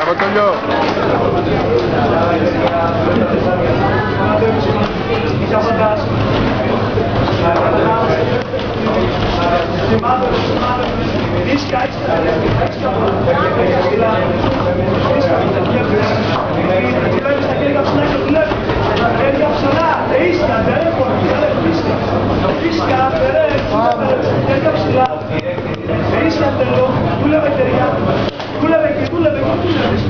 Bravo, Toño. Tonio. Δούλευε και δούλευε και δούλευε. Προσπαθά,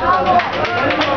Bravo!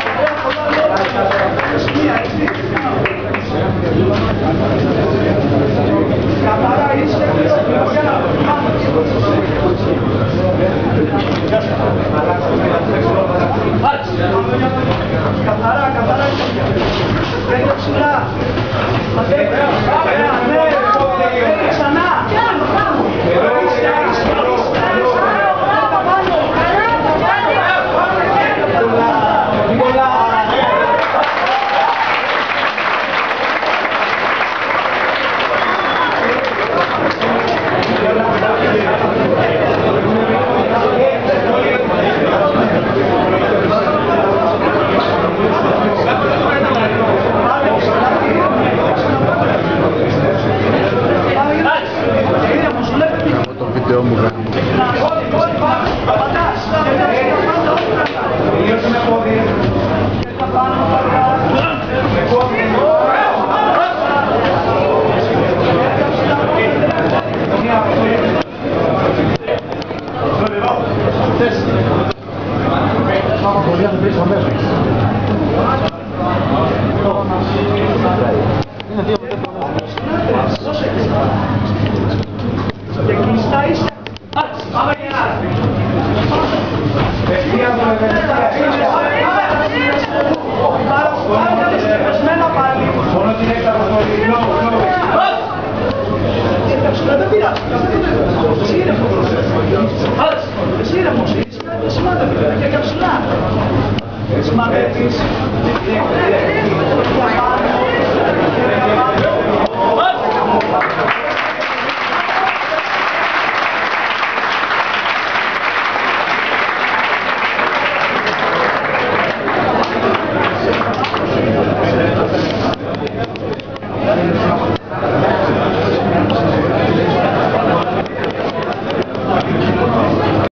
Μόνο την μου, σχολή. Λόγω, λόγω. Δεν πειράζει. τι είναι Εσύ είναι μόνος. Εσύ είναι καψουλά. Έτσι μ' αρέσει.